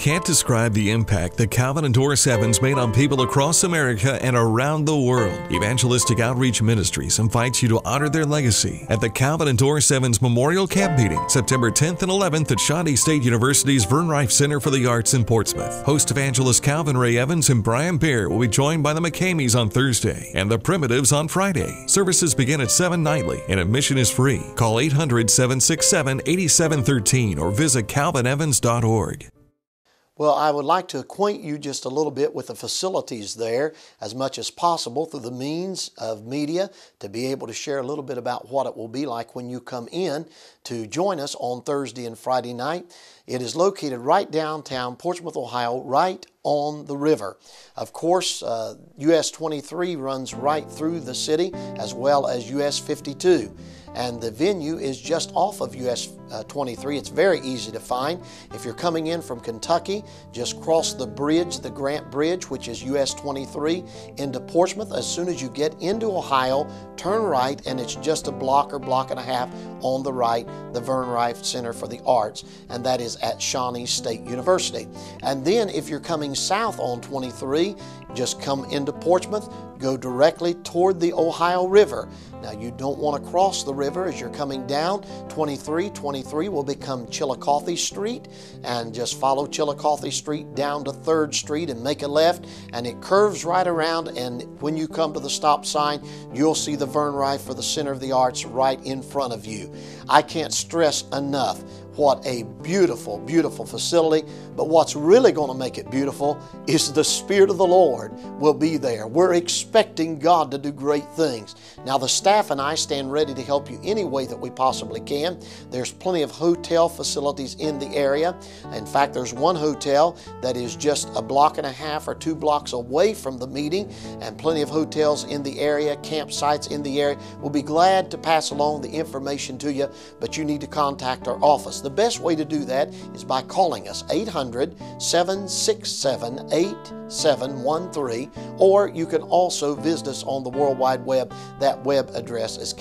Can't describe the impact that Calvin and Doris Evans made on people across America and around the world. Evangelistic Outreach Ministries invites you to honor their legacy at the Calvin and Doris Evans Memorial Camp Meeting, September 10th and 11th at Shawnee State University's Vern Riffe Center for the Arts in Portsmouth. Host evangelist Calvin Ray Evans and Brian Bear will be joined by the McKameys on Thursday and the Primitives on Friday. Services begin at 7 nightly and admission is free. Call 800 767 8713 or visit calvinevans.org. Well, I would like to acquaint you just a little bit with the facilities there as much as possible through the means of media to be able to share a little bit about what it will be like when you come in to join us on Thursday and Friday night. It is located right downtown Portsmouth, Ohio, right on the river. Of course, uh, US 23 runs right through the city as well as US 52 and the venue is just off of US uh, 23. It's very easy to find. If you're coming in from Kentucky, just cross the bridge, the Grant Bridge, which is US 23, into Portsmouth. As soon as you get into Ohio, turn right, and it's just a block or block and a half on the right, the Vern Riffe Center for the Arts, and that is at Shawnee State University. And then if you're coming south on 23, just come into Portsmouth, go directly toward the Ohio River. Now, you don't want to cross the river as you're coming down. 23, 23 will become Chillicothe Street, and just follow Chillicothe Street down to 3rd Street and make a left, and it curves right around. And when you come to the stop sign, you'll see the Vern Riffe for the Center of the Arts right in front of you. I can't stress enough what a beautiful, beautiful facility. But what's really going to make it beautiful is the Spirit of the Lord will be there. We're expecting God to do great things. Now, the staff and I stand ready to help you any way that we possibly can. There's plenty of hotel facilities in the area. In fact, there's one hotel that is just a block and a half or two blocks away from the meeting, and plenty of hotels in the area, campsites in the area. We'll be glad to pass along the information to you, but you need to contact our office. The the best way to do that is by calling us 800 767 8713, or you can also visit us on the World Wide Web. That web address is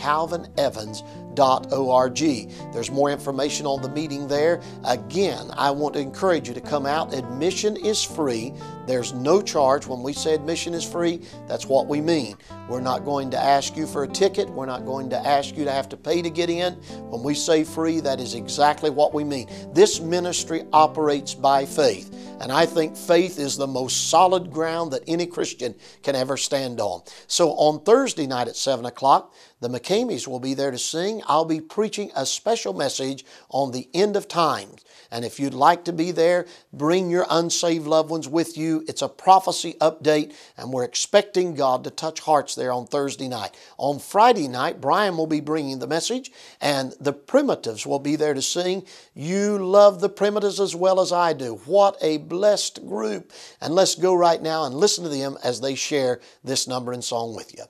calvinevans.org. There's more information on the meeting there. Again, I want to encourage you to come out. Admission is free. There's no charge. When we say admission is free, that's what we mean. We're not going to ask you for a ticket. We're not going to ask you to have to pay to get in. When we say free, that is exactly what we mean. This ministry operates by faith. And I think faith is the most solid ground that any Christian can ever stand on. So on Thursday night at 7 o'clock, the McKameys will be there to sing. I'll be preaching a special message on the end of times. And if you'd like to be there, bring your unsaved loved ones with you. It's a prophecy update, and we're expecting God to touch hearts there on Thursday night. On Friday night, Brian will be bringing the message, and the primitives will be there to sing. You love the primitives as well as I do. What a blessed group. And let's go right now and listen to them as they share this number and song with you.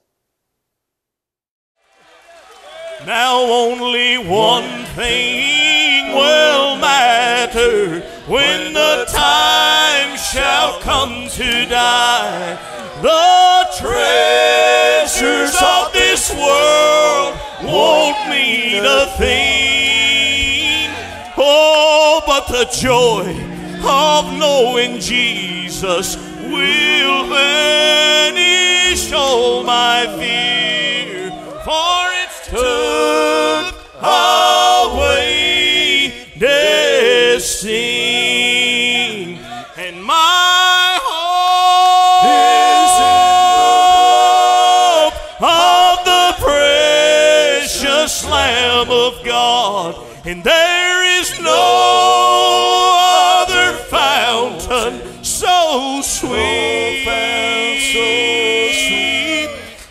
Now only one thing will matter when the time shall come to die. The treasures of this world won't mean a thing. Oh, but the joy of knowing Jesus will vanish all my fear. Precious Lamb of God, and there is no other fountain so sweet,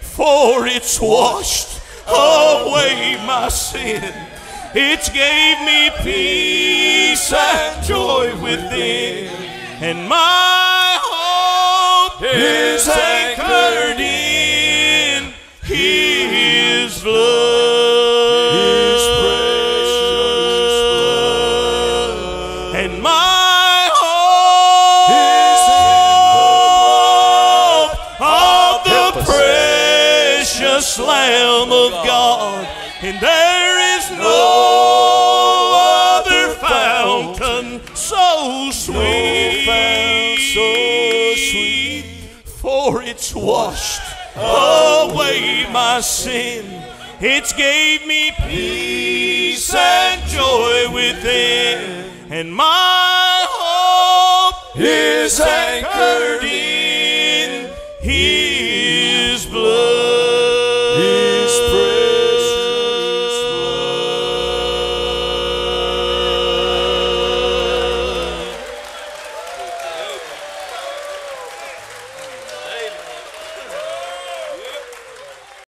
for it's washed away my sin. It gave me peace and joy within, and my hope is Lamb of God, and there is no other fountain so sweet, for it's washed away my sin. It's gave me peace and joy within, and my hope is anchored in.